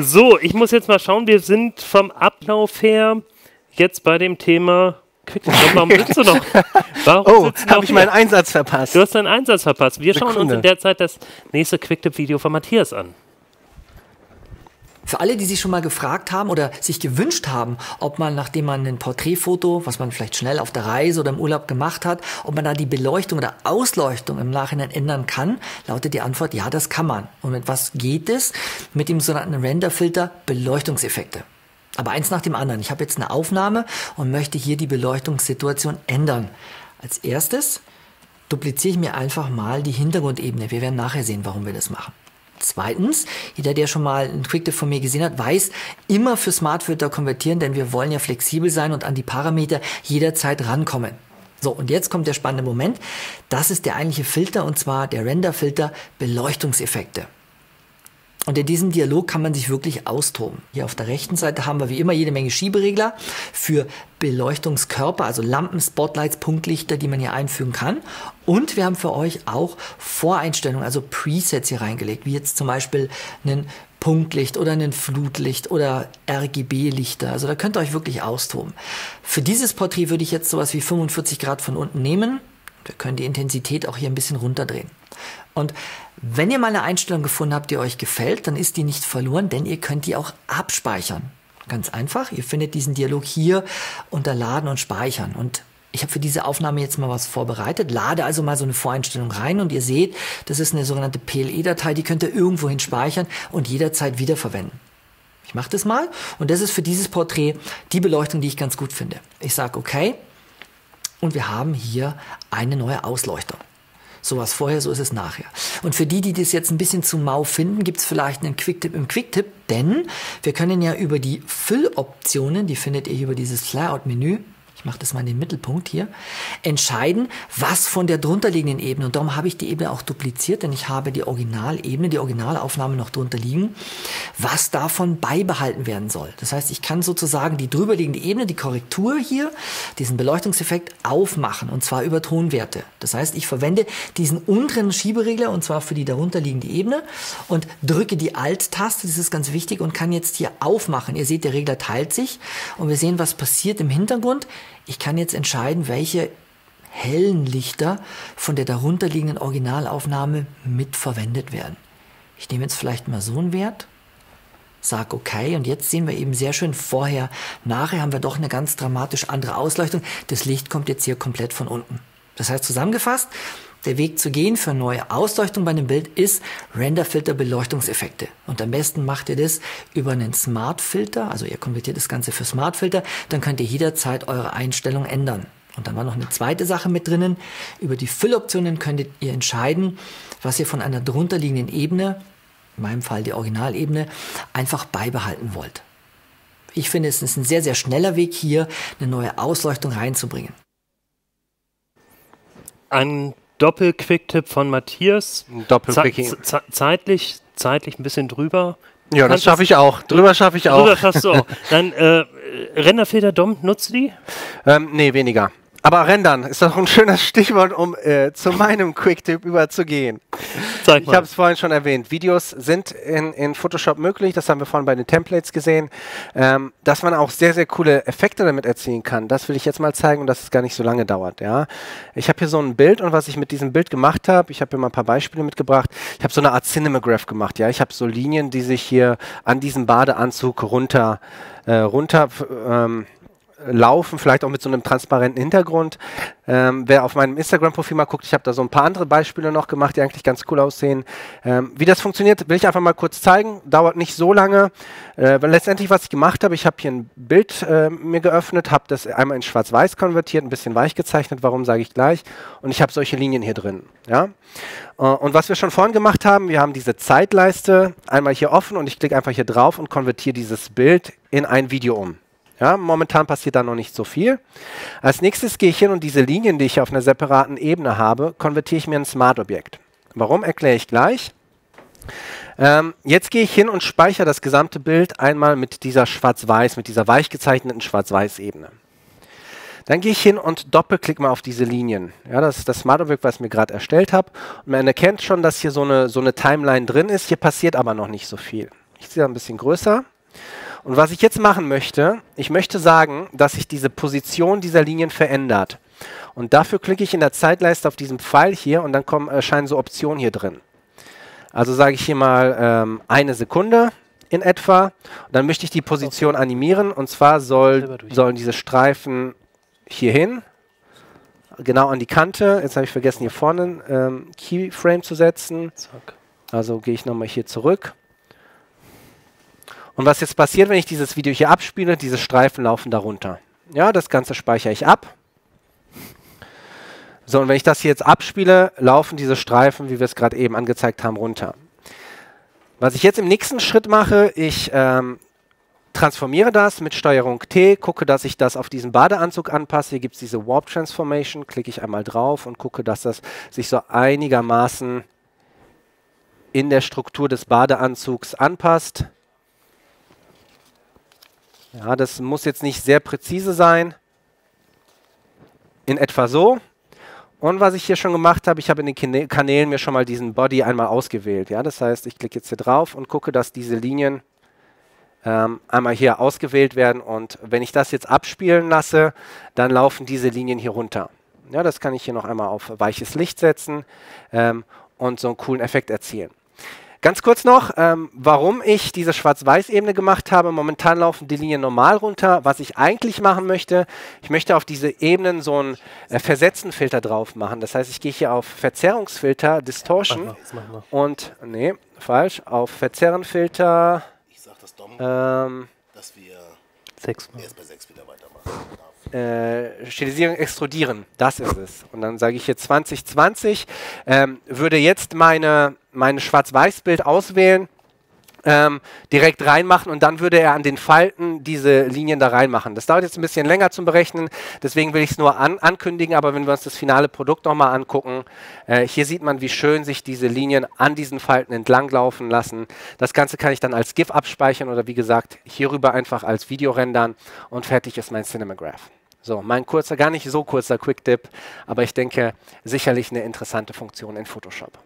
So, ich muss jetzt mal schauen, wir sind vom Ablauf her jetzt bei dem Thema Quicktip. Warum sitzt du noch? Warum oh, habe ich meinen Einsatz verpasst? Du hast deinen Einsatz verpasst. Wir Sekunde. schauen uns in der Zeit das nächste Quicktip-Video von Matthias an. Für alle, die sich schon mal gefragt haben oder sich gewünscht haben, ob man, nachdem man ein Porträtfoto, was man vielleicht schnell auf der Reise oder im Urlaub gemacht hat, ob man da die Beleuchtung oder Ausleuchtung im Nachhinein ändern kann, lautet die Antwort, ja, das kann man. Und mit was geht es? Mit dem sogenannten Renderfilter Beleuchtungseffekte. Aber eins nach dem anderen. Ich habe jetzt eine Aufnahme und möchte hier die Beleuchtungssituation ändern. Als erstes dupliziere ich mir einfach mal die Hintergrundebene. Wir werden nachher sehen, warum wir das machen. Zweitens, jeder, der schon mal ein Quicktip von mir gesehen hat, weiß, immer für Smartfilter konvertieren, denn wir wollen ja flexibel sein und an die Parameter jederzeit rankommen. So, und jetzt kommt der spannende Moment. Das ist der eigentliche Filter und zwar der Renderfilter Beleuchtungseffekte. Und in diesem Dialog kann man sich wirklich austoben. Hier auf der rechten Seite haben wir wie immer jede Menge Schieberegler für Beleuchtungskörper, also Lampen, Spotlights, Punktlichter, die man hier einfügen kann. Und wir haben für euch auch Voreinstellungen, also Presets hier reingelegt, wie jetzt zum Beispiel einen Punktlicht oder ein Flutlicht oder RGB-Lichter. Also da könnt ihr euch wirklich austoben. Für dieses Porträt würde ich jetzt sowas wie 45 Grad von unten nehmen. Wir können die Intensität auch hier ein bisschen runterdrehen. Und wenn ihr mal eine Einstellung gefunden habt, die euch gefällt, dann ist die nicht verloren, denn ihr könnt die auch abspeichern. Ganz einfach, ihr findet diesen Dialog hier unter Laden und Speichern. Und ich habe für diese Aufnahme jetzt mal was vorbereitet, lade also mal so eine Voreinstellung rein und ihr seht, das ist eine sogenannte PLE-Datei, die könnt ihr irgendwohin speichern und jederzeit wiederverwenden. Ich mache das mal und das ist für dieses Porträt die Beleuchtung, die ich ganz gut finde. Ich sage okay und wir haben hier eine neue Ausleuchtung. So was vorher, so ist es nachher. Und für die, die das jetzt ein bisschen zu mau finden, gibt es vielleicht einen Quicktip im Quicktip, denn wir können ja über die Fülloptionen, die findet ihr über dieses Flyout-Menü, ich mache das mal in den Mittelpunkt hier, entscheiden, was von der drunterliegenden Ebene, und darum habe ich die Ebene auch dupliziert, denn ich habe die Originalebene, die Originalaufnahme noch drunter liegen, was davon beibehalten werden soll. Das heißt, ich kann sozusagen die drüberliegende Ebene, die Korrektur hier, diesen Beleuchtungseffekt aufmachen, und zwar über Tonwerte. Das heißt, ich verwende diesen unteren Schieberegler, und zwar für die darunterliegende Ebene, und drücke die Alt-Taste, das ist ganz wichtig, und kann jetzt hier aufmachen. Ihr seht, der Regler teilt sich, und wir sehen, was passiert im Hintergrund. Ich kann jetzt entscheiden, welche hellen Lichter von der darunterliegenden Originalaufnahme mitverwendet werden. Ich nehme jetzt vielleicht mal so einen Wert, sage okay und jetzt sehen wir eben sehr schön vorher, nachher haben wir doch eine ganz dramatisch andere Ausleuchtung. Das Licht kommt jetzt hier komplett von unten. Das heißt zusammengefasst, der Weg zu gehen für neue Ausleuchtung bei einem Bild ist Renderfilter Beleuchtungseffekte. Und am besten macht ihr das über einen Smart Filter, also ihr konvertiert das Ganze für Smart Filter, dann könnt ihr jederzeit eure Einstellung ändern. Und dann war noch eine zweite Sache mit drinnen. Über die Fülloptionen könntet ihr entscheiden, was ihr von einer drunterliegenden Ebene, in meinem Fall die Originalebene, einfach beibehalten wollt. Ich finde, es ist ein sehr, sehr schneller Weg hier, eine neue Ausleuchtung reinzubringen. Ein Doppel-Quick-Tipp von Matthias. Doppel-Quicking. Ze zeitlich, zeitlich ein bisschen drüber. Ja, das schaffe ich auch. Drüber schaffe ich auch. Drüber schaffst du auch. Dann äh, Renderfilter Dom, nutzt die? Ähm, nee, weniger. Aber rendern ist doch ein schönes Stichwort, um äh, zu meinem Quick-Tipp überzugehen. Zeig mal. Ich habe es vorhin schon erwähnt. Videos sind in, in Photoshop möglich. Das haben wir vorhin bei den Templates gesehen. Ähm, dass man auch sehr, sehr coole Effekte damit erzielen kann. Das will ich jetzt mal zeigen und dass es gar nicht so lange dauert. Ja, Ich habe hier so ein Bild und was ich mit diesem Bild gemacht habe, ich habe hier mal ein paar Beispiele mitgebracht. Ich habe so eine Art Cinematograph gemacht. Ja, Ich habe so Linien, die sich hier an diesem Badeanzug runter, äh, runter ähm, laufen, vielleicht auch mit so einem transparenten Hintergrund. Ähm, wer auf meinem Instagram-Profil mal guckt, ich habe da so ein paar andere Beispiele noch gemacht, die eigentlich ganz cool aussehen. Ähm, wie das funktioniert, will ich einfach mal kurz zeigen. Dauert nicht so lange. Äh, weil letztendlich, was ich gemacht habe, ich habe hier ein Bild äh, mir geöffnet, habe das einmal in Schwarz-Weiß konvertiert, ein bisschen weich gezeichnet, warum sage ich gleich. Und ich habe solche Linien hier drin. Ja? Äh, und was wir schon vorhin gemacht haben, wir haben diese Zeitleiste einmal hier offen und ich klicke einfach hier drauf und konvertiere dieses Bild in ein Video um. Ja, momentan passiert da noch nicht so viel. Als nächstes gehe ich hin und diese Linien, die ich auf einer separaten Ebene habe, konvertiere ich mir in ein Smart-Objekt. Warum, erkläre ich gleich. Ähm, jetzt gehe ich hin und speichere das gesamte Bild einmal mit dieser Schwarz-Weiß, mit dieser weich gezeichneten Schwarz-Weiß-Ebene. Dann gehe ich hin und doppelklicke mal auf diese Linien. Ja, das ist das Smart Object, was ich mir gerade erstellt habe. Und man erkennt schon, dass hier so eine, so eine Timeline drin ist. Hier passiert aber noch nicht so viel. Ich ziehe ein bisschen größer. Und was ich jetzt machen möchte, ich möchte sagen, dass sich diese Position dieser Linien verändert. Und dafür klicke ich in der Zeitleiste auf diesen Pfeil hier und dann kommen, erscheinen so Optionen hier drin. Also sage ich hier mal ähm, eine Sekunde in etwa. Und dann möchte ich die Position animieren und zwar soll, sollen diese Streifen hier hin, genau an die Kante. Jetzt habe ich vergessen, hier vorne ähm, Keyframe zu setzen. Also gehe ich nochmal hier zurück. Und was jetzt passiert, wenn ich dieses Video hier abspiele, diese Streifen laufen darunter. Ja, das Ganze speichere ich ab. So, und wenn ich das hier jetzt abspiele, laufen diese Streifen, wie wir es gerade eben angezeigt haben, runter. Was ich jetzt im nächsten Schritt mache, ich ähm, transformiere das mit Steuerung T, gucke, dass ich das auf diesen Badeanzug anpasse. Hier gibt es diese Warp Transformation, klicke ich einmal drauf und gucke, dass das sich so einigermaßen in der Struktur des Badeanzugs anpasst. Ja, das muss jetzt nicht sehr präzise sein. In etwa so. Und was ich hier schon gemacht habe, ich habe in den Kanälen mir schon mal diesen Body einmal ausgewählt. Ja, das heißt, ich klicke jetzt hier drauf und gucke, dass diese Linien ähm, einmal hier ausgewählt werden. Und wenn ich das jetzt abspielen lasse, dann laufen diese Linien hier runter. Ja, das kann ich hier noch einmal auf weiches Licht setzen ähm, und so einen coolen Effekt erzielen. Ganz kurz noch, ähm, warum ich diese Schwarz-Weiß-Ebene gemacht habe. Momentan laufen die Linien normal runter. Was ich eigentlich machen möchte, ich möchte auf diese Ebenen so einen äh, Versetzen-Filter drauf machen. Das heißt, ich gehe hier auf Verzerrungsfilter, Distortion mach mal, mach mal. und, nee, falsch, auf Verzerrenfilter. Ich sag das Dom, ähm, dass wir sechs erst bei sechs wieder weitermachen äh, Stilisierung extrudieren. Das ist es. Und dann sage ich hier 2020, ähm, würde jetzt meine, meine Schwarz-Weiß-Bild auswählen, ähm, direkt reinmachen und dann würde er an den Falten diese Linien da reinmachen. Das dauert jetzt ein bisschen länger zum Berechnen, deswegen will ich es nur an ankündigen, aber wenn wir uns das finale Produkt nochmal angucken, äh, hier sieht man, wie schön sich diese Linien an diesen Falten entlang laufen lassen. Das Ganze kann ich dann als GIF abspeichern oder wie gesagt hierüber einfach als Video rendern und fertig ist mein Cinemagraph. So, mein kurzer, gar nicht so kurzer Quick-Tipp, aber ich denke sicherlich eine interessante Funktion in Photoshop.